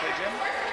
KJ.